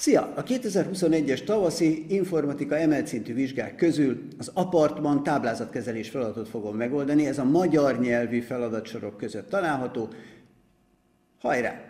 Szia! A 2021-es tavaszi informatika emelt szintű vizsgák közül az apartman táblázatkezelés feladatot fogom megoldani. Ez a magyar nyelvű feladatsorok között található. Hajrá!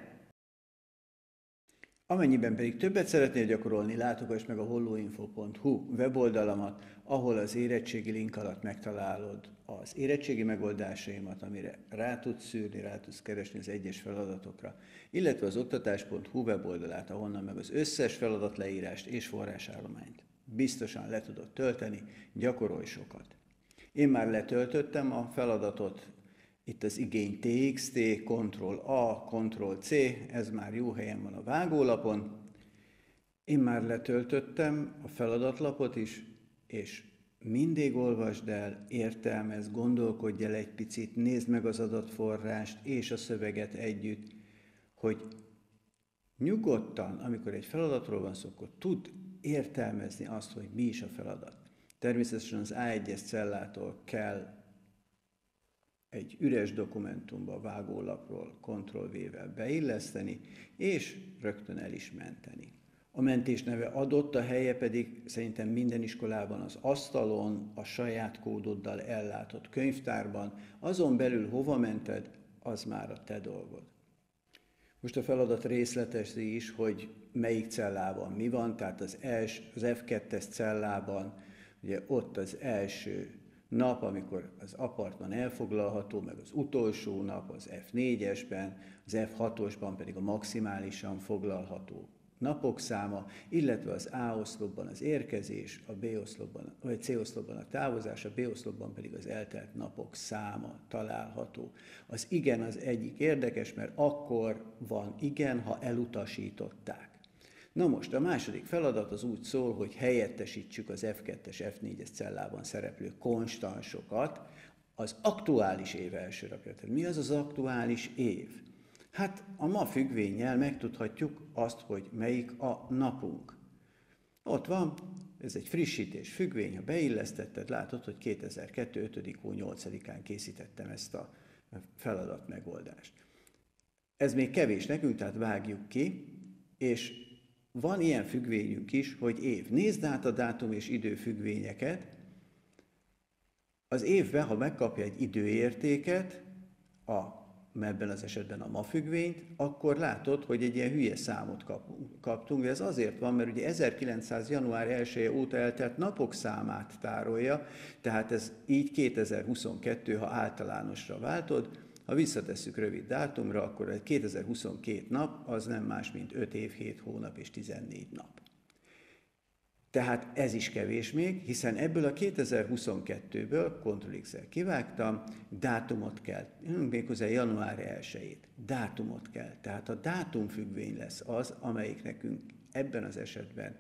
Amennyiben pedig többet szeretnél gyakorolni, látogass meg a hollóinfo.hu weboldalamat, ahol az érettségi link alatt megtalálod az érettségi megoldásaimat, amire rá tudsz szűrni, rá tudsz keresni az egyes feladatokra, illetve az oktatás.hu weboldalát, ahonnan meg az összes feladatleírást és forrásállományt biztosan le tudod tölteni, gyakorolj sokat. Én már letöltöttem a feladatot, itt az igény TXT, Ctrl A, Ctrl C, ez már jó helyen van a vágólapon. Én már letöltöttem a feladatlapot is, és mindig olvasd el, értelmez, gondolkodj el egy picit, nézd meg az adatforrást és a szöveget együtt, hogy nyugodtan, amikor egy feladatról van szó, akkor tud értelmezni azt, hogy mi is a feladat. Természetesen az A1-es cellától kell egy üres dokumentumba vágólapról Ctrl-V-vel beilleszteni, és rögtön el is menteni. A mentés neve adott, a helye pedig szerintem minden iskolában az asztalon, a saját kódoddal ellátott könyvtárban, azon belül hova mented, az már a te dolgod. Most a feladat részletezi is, hogy melyik cellában mi van, tehát az, els, az F2-es cellában, ugye ott az első nap, amikor az apartman elfoglalható, meg az utolsó nap az F4-esben, az F6-osban pedig a maximálisan foglalható napok száma, illetve az A oszlopban az érkezés, a B oszlopban, vagy C oszlopban a távozás, a B oszlopban pedig az eltelt napok száma található. Az igen az egyik érdekes, mert akkor van igen, ha elutasították. Na most a második feladat az úgy szól, hogy helyettesítsük az F2-es, F4-es cellában szereplő konstansokat az aktuális év első napja. Tehát mi az az aktuális év? Hát a ma függvényel megtudhatjuk azt, hogy melyik a napunk. Ott van, ez egy frissítés függvény, ha beillesztetted, látod, hogy 2002. 5. hó 8-án készítettem ezt a feladat megoldást. Ez még kevés nekünk, tehát vágjuk ki, és van ilyen függvényünk is, hogy év. Nézd át a dátum és idő függvényeket. Az évben, ha megkapja egy időértéket, a ebben az esetben a ma függvényt, akkor látod, hogy egy ilyen hülye számot kapunk, kaptunk. Ez azért van, mert ugye 1900. január 1 -e óta eltelt napok számát tárolja, tehát ez így 2022, ha általánosra váltod, ha visszatesszük rövid dátumra, akkor egy 2022 nap az nem más, mint 5 év, 7 hónap és 14 nap. Tehát ez is kevés még, hiszen ebből a 2022-ből, Ctrl x kivágtam, dátumot kell, méghozzá január 1-ét, dátumot kell. Tehát a dátumfüggvény lesz az, amelyik nekünk ebben az esetben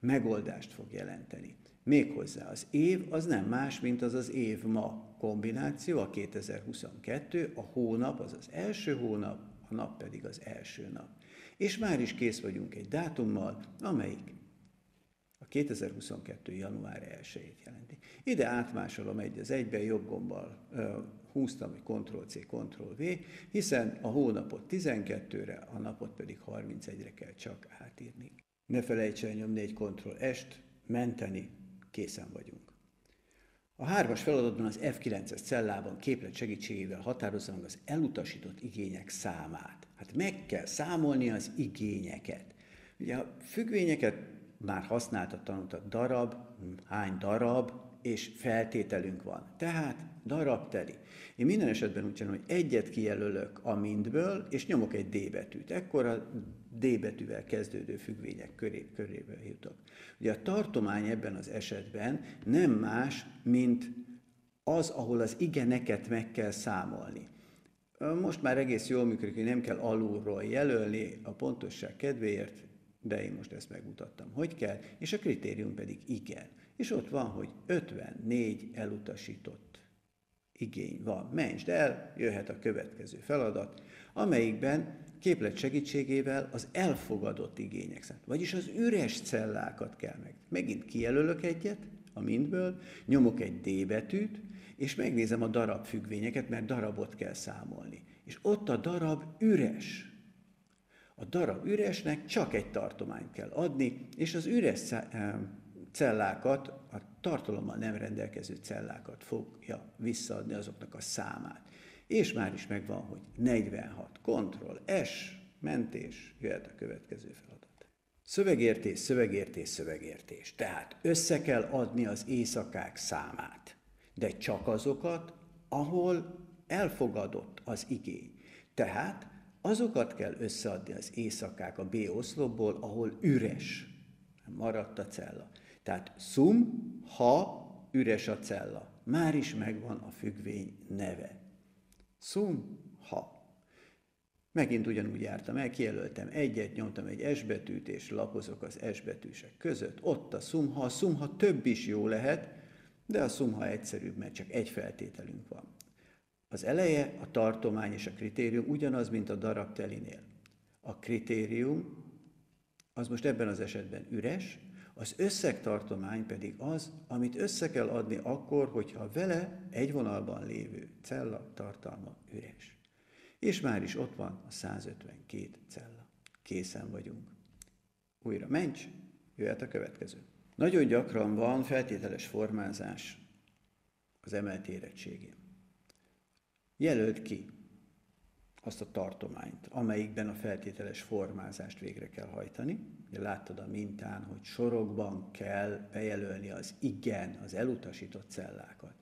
megoldást fog jelenteni. Méghozzá az év az nem más, mint az az év ma kombináció, a 2022, a hónap az az első hónap, a nap pedig az első nap. És már is kész vagyunk egy dátummal, amelyik a 2022. január 1-ét jelenti. Ide átmásolom egy az egyben, jobb gombbal húztam, hogy Ctrl-C, Ctrl-V, hiszen a hónapot 12-re, a napot pedig 31-re kell csak átírni. Ne felejts el nyomni egy Ctrl-S-t, menteni, készen vagyunk. A hármas feladatban az F9-es cellában képlet segítségével határozza meg az elutasított igények számát. Hát meg kell számolni az igényeket. Ugye a függvényeket már használta, tanulta darab, hány darab, és feltételünk van. Tehát darabteli. Én minden esetben úgy csinálom, hogy egyet kijelölök a mindből, és nyomok egy D betűt. Ekkor a D betűvel kezdődő függvények köré, körébe jutok. Ugye a tartomány ebben az esetben nem más, mint az, ahol az igeneket meg kell számolni. Most már egész jól működik, hogy nem kell alulról jelölni a pontosság kedvéért, de én most ezt megmutattam, hogy kell, és a kritérium pedig igen. És ott van, hogy 54 elutasított igény van. Mentsd el, jöhet a következő feladat, amelyikben képlet segítségével az elfogadott igények számít. Vagyis az üres cellákat kell meg. Megint kijelölök egyet a mindből, nyomok egy D betűt, és megnézem a darab függvényeket, mert darabot kell számolni. És ott a darab üres. A darab üresnek csak egy tartományt kell adni, és az üres cellákat, a tartalommal nem rendelkező cellákat fogja visszaadni azoknak a számát. És már is megvan, hogy 46. Kontroll, S, mentés, jöhet a következő feladat. Szövegértés, szövegértés, szövegértés. Tehát össze kell adni az éjszakák számát, de csak azokat, ahol elfogadott az igény. Tehát azokat kell összeadni az éjszakák a B oszlopból, ahol üres maradt a cella. Tehát szum, ha üres a cella. Már is megvan a függvény neve. Szum, ha. Megint ugyanúgy jártam el, kijelöltem egyet, nyomtam egy S betűt, és lapozok az S betűsek között. Ott a szumha, a szumha több is jó lehet, de a szumha egyszerűbb, mert csak egy feltételünk van. Az eleje, a tartomány és a kritérium ugyanaz, mint a darab telinél. A kritérium az most ebben az esetben üres, az összegtartomány pedig az, amit össze kell adni akkor, hogyha vele egy vonalban lévő cella tartalma üres. És már is ott van a 152 cella. Készen vagyunk. Újra mencs, jöhet a következő. Nagyon gyakran van feltételes formázás az emelt érettségén. Jelölt ki azt a tartományt, amelyikben a feltételes formázást végre kell hajtani. Ugye láttad a mintán, hogy sorokban kell bejelölni az igen, az elutasított cellákat.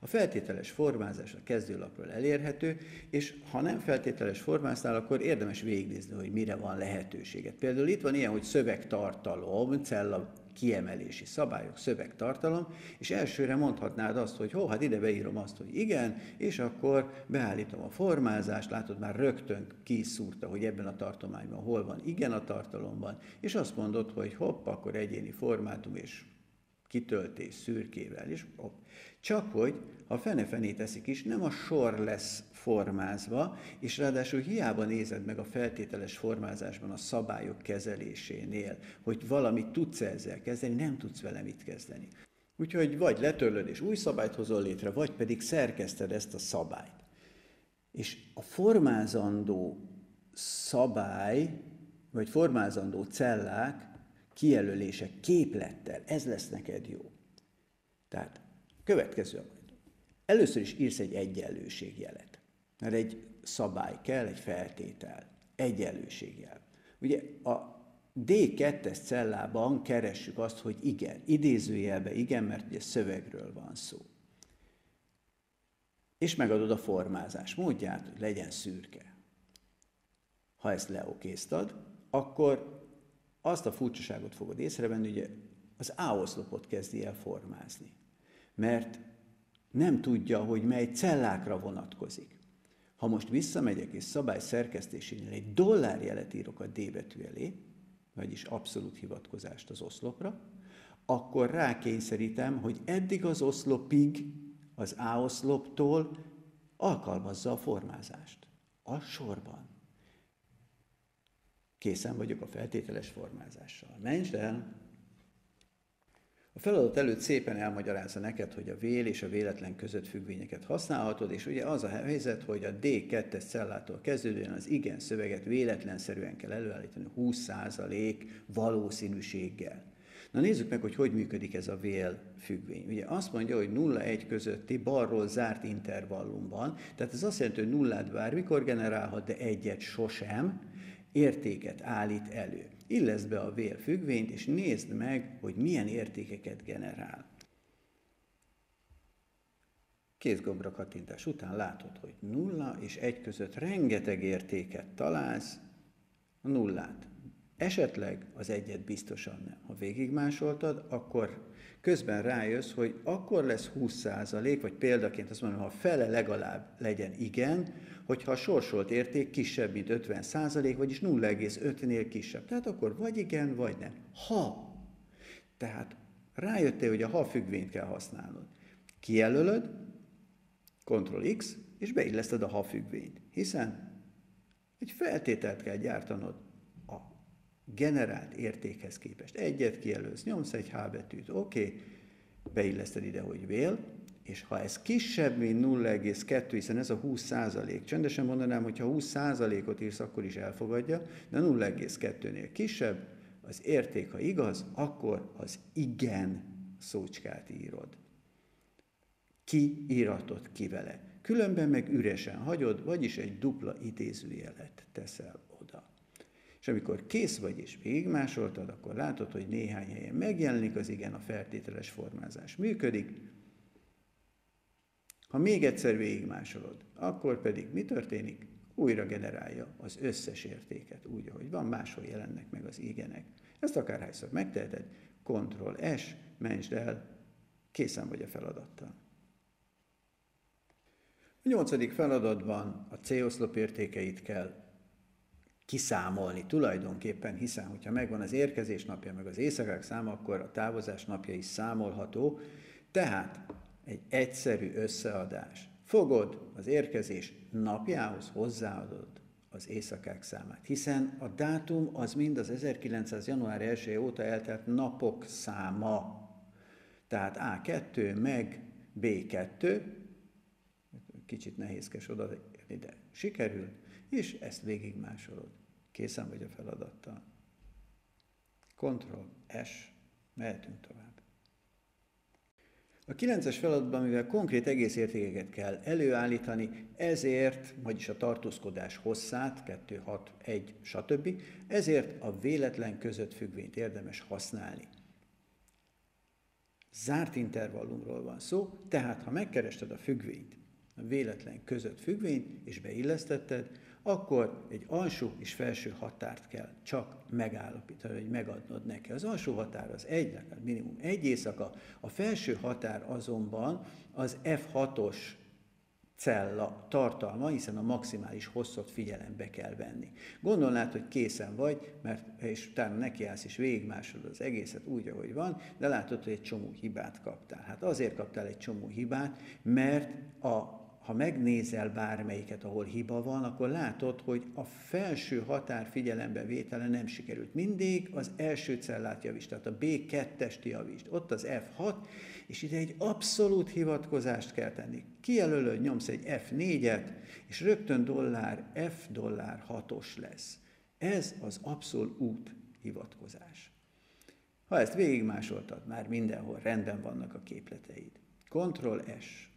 A feltételes formázás a kezdőlapról elérhető, és ha nem feltételes formáznál, akkor érdemes végignézni, hogy mire van lehetőséget. Például itt van ilyen, hogy szövegtartalom, cella kiemelési szabályok, szövegtartalom, és elsőre mondhatnád azt, hogy hó, hát ide beírom azt, hogy igen, és akkor beállítom a formázást, látod, már rögtön kiszúrta, hogy ebben a tartományban hol van igen a tartalomban, és azt mondod, hogy hopp, akkor egyéni formátum és kitöltés szürkével is. Csak hogy, ha fene-fené teszik is, nem a sor lesz formázva, és ráadásul hiába nézed meg a feltételes formázásban a szabályok kezelésénél, hogy valamit tudsz ezzel kezdeni, nem tudsz vele mit kezdeni. Úgyhogy vagy letörlöd és új szabályt hozol létre, vagy pedig szerkeszted ezt a szabályt. És a formázandó szabály, vagy formázandó cellák kijelölése képlettel, ez lesz neked jó. Tehát következő. Először is írsz egy egyenlőségjelet. Mert egy szabály kell, egy feltétel, egyenlőségjel. Ugye a D2-es cellában keressük azt, hogy igen, idézőjelbe igen, mert ugye szövegről van szó. És megadod a formázás módját, hogy legyen szürke. Ha ezt leokéztad, akkor azt a furcsaságot fogod észrevenni, hogy az A oszlopot kezdi el formázni. Mert nem tudja, hogy mely cellákra vonatkozik. Ha most visszamegyek és szabály szerkesztésénél egy dollárjelet írok a D betű elé, vagyis abszolút hivatkozást az oszlopra, akkor rákényszerítem, hogy eddig az oszlopig, az A oszloptól alkalmazza a formázást. A sorban. Készen vagyok a feltételes formázással. Menj el! A feladat előtt szépen elmagyarázza neked, hogy a vél és a véletlen között függvényeket használhatod, és ugye az a helyzet, hogy a D2-es cellától kezdődően az igen szöveget véletlenszerűen kell előállítani 20% valószínűséggel. Na nézzük meg, hogy hogy működik ez a vél függvény. Ugye azt mondja, hogy 0-1 közötti balról zárt intervallumban, tehát ez azt jelenti, hogy nullát bármikor generálhat, de egyet sosem, értéket állít elő. Illeszd be a vél függvényt, és nézd meg, hogy milyen értékeket generál. Két gombra kattintás után látod, hogy nulla és egy között rengeteg értéket találsz, a nullát. Esetleg az egyet biztosan nem. Ha végigmásoltad, akkor közben rájössz, hogy akkor lesz 20%, vagy példaként azt mondom, ha fele legalább legyen igen, hogyha a sorsolt érték kisebb, mint 50%, vagyis 0,5-nél kisebb. Tehát akkor vagy igen, vagy nem. Ha. Tehát rájöttél, hogy a ha függvényt kell használnod. Kijelölöd, Ctrl X, és beilleszted a ha függvényt. Hiszen egy feltételt kell gyártanod generált értékhez képest. Egyet kijelölsz, nyomsz egy H betűt, oké, okay, beilleszted ide, hogy vél, És ha ez kisebb, mint 0,2, hiszen ez a 20 százalék, csendesen mondanám, hogy ha 20 százalékot írsz, akkor is elfogadja, de 0,2-nél kisebb, az érték, ha igaz, akkor az igen szócskát írod. Ki íratot ki vele. Különben meg üresen hagyod, vagyis egy dupla idézőjelet teszel oda. És amikor kész vagy és végigmásoltad, akkor látod, hogy néhány helyen megjelenik az igen, a feltételes formázás működik, ha még egyszer végigmásolod, akkor pedig mi történik? Újra generálja az összes értéket úgy, ahogy van, máshol jelennek meg az igenek. Ezt akárhányszor megteheted, Ctrl S, mentsd el, készen vagy a feladattal. A nyolcadik feladatban a C-oszlop értékeit kell kiszámolni tulajdonképpen, hiszen hogyha megvan az érkezés napja, meg az éjszakák száma, akkor a távozás napja is számolható. Tehát egy egyszerű összeadás. Fogod az érkezés napjához, hozzáadod az éjszakák számát, hiszen a dátum az mind az 1900. január 1 óta eltelt napok száma. Tehát A2 meg B2, kicsit nehézkes oda, de sikerül, és ezt végigmásolod. Készen vagy a feladattal. Ctrl S, mehetünk tovább. A kilences feladatban, mivel konkrét egész értékeket kell előállítani, ezért, vagyis a tartózkodás hosszát, 2, 6, 1, stb., ezért a véletlen között függvényt érdemes használni. Zárt intervallumról van szó, tehát ha megkerested a függvényt, a véletlen között függvényt, és beillesztetted, akkor egy alsó és felső határt kell csak megállapítani, hogy megadnod neki. Az alsó határ az egy, legalább minimum egy éjszaka, a felső határ azonban az F6-os cella tartalma, hiszen a maximális hosszot figyelembe kell venni. Gondolnád, hogy készen vagy, mert, és utána nekiállsz és végigmásod az egészet úgy, ahogy van, de látod, hogy egy csomó hibát kaptál. Hát azért kaptál egy csomó hibát, mert a ha megnézel bármelyiket, ahol hiba van, akkor látod, hogy a felső határ figyelembe vétele nem sikerült. Mindig az első cellát javítsd, tehát a B2-est javítsd. Ott az F6, és ide egy abszolút hivatkozást kell tenni. Kijelölöd, nyomsz egy F4-et, és rögtön dollár F dollár 6-os lesz. Ez az abszolút hivatkozás. Ha ezt végigmásoltad, már mindenhol rendben vannak a képleteid. Ctrl S.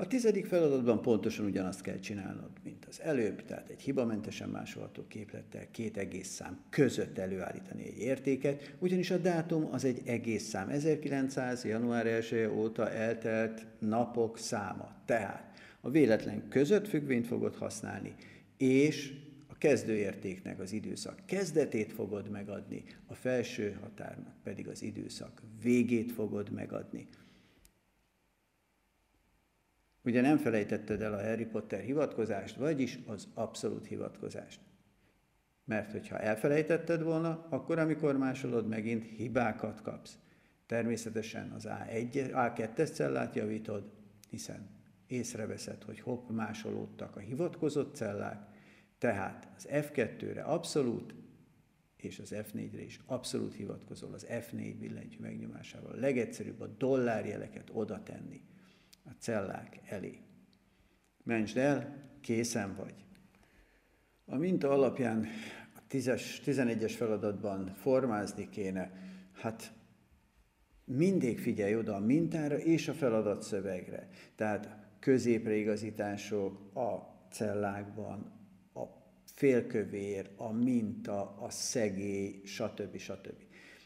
A tizedik feladatban pontosan ugyanazt kell csinálnod, mint az előbb, tehát egy hibamentesen másolható képlettel két egész szám között előállítani egy értéket, ugyanis a dátum az egy egész szám, 1900. január 1 óta eltelt napok száma. Tehát a véletlen között függvényt fogod használni, és a kezdőértéknek az időszak kezdetét fogod megadni, a felső határnak pedig az időszak végét fogod megadni. Ugye nem felejtetted el a Harry Potter hivatkozást, vagyis az abszolút hivatkozást. Mert hogyha elfelejtetted volna, akkor amikor másolod, megint hibákat kapsz. Természetesen az A1, A2-es cellát javítod, hiszen észreveszed, hogy hopp, másolódtak a hivatkozott cellák, tehát az F2-re abszolút, és az F4-re is abszolút hivatkozol, az F4 billentyű megnyomásával. Legegyszerűbb a dollárjeleket oda tenni a cellák elé. Mentsd el, készen vagy. A minta alapján a 10-es, 11-es feladatban formázni kéne, hát mindig figyelj oda a mintára és a feladat szövegre. Tehát középre igazítások a cellákban, a félkövér, a minta, a szegély, stb. stb.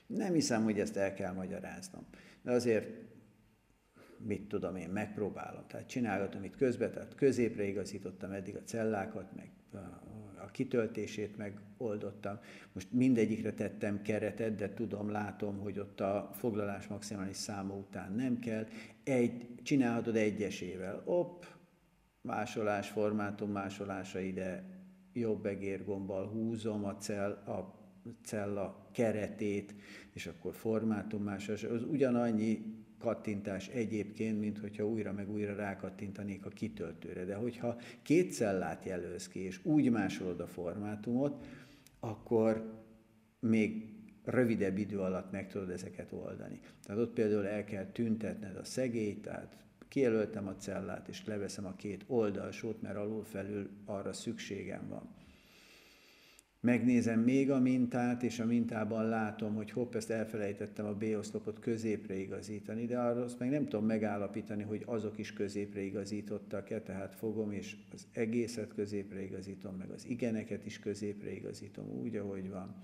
Nem hiszem, hogy ezt el kell magyaráznom. De azért mit tudom én, megpróbálom. Tehát csinálgatom itt közben, tehát középre igazítottam eddig a cellákat, meg a kitöltését megoldottam. Most mindegyikre tettem keretet, de tudom, látom, hogy ott a foglalás maximális száma után nem kell. Egy, csinálhatod egyesével. Opp, másolás, formátum másolása ide, jobb egérgombbal húzom a, cell, a cella keretét, és akkor formátum másolás. Az ugyanannyi kattintás egyébként, mint hogyha újra meg újra rákattintanék a kitöltőre. De hogyha két cellát jelölsz ki, és úgy másolod a formátumot, akkor még rövidebb idő alatt meg tudod ezeket oldani. Tehát ott például el kell tüntetned a szegélyt, tehát kijelöltem a cellát, és leveszem a két oldalsót, mert alul felül arra szükségem van. Megnézem még a mintát, és a mintában látom, hogy hopp, ezt elfelejtettem a B-oszlopot középre igazítani, de arra azt meg nem tudom megállapítani, hogy azok is középre igazítottak-e, tehát fogom, és az egészet középre igazítom, meg az igeneket is középre igazítom, úgy, ahogy van.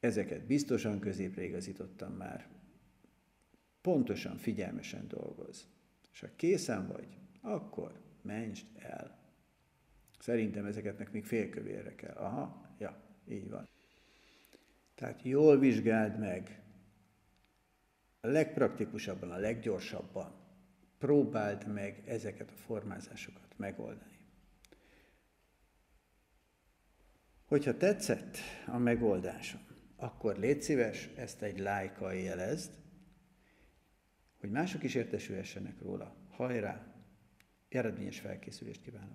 Ezeket biztosan középre igazítottam már. Pontosan, figyelmesen dolgoz. És ha készen vagy, akkor menj el. Szerintem ezeketnek még félkövérre kell. Aha, ja, így van. Tehát jól vizsgáld meg, a legpraktikusabban, a leggyorsabban próbáld meg ezeket a formázásokat megoldani. Hogyha tetszett a megoldásom, akkor légy szíves, ezt egy lájkkal jelezd, hogy mások is értesülhessenek róla. Hajrá! Eredményes felkészülést kívánok!